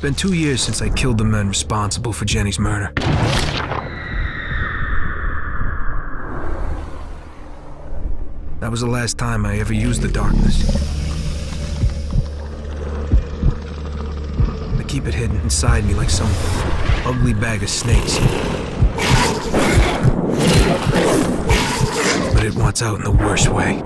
It's been two years since I killed the men responsible for Jenny's murder. That was the last time I ever used the darkness. I keep it hidden inside me like some ugly bag of snakes. But it wants out in the worst way.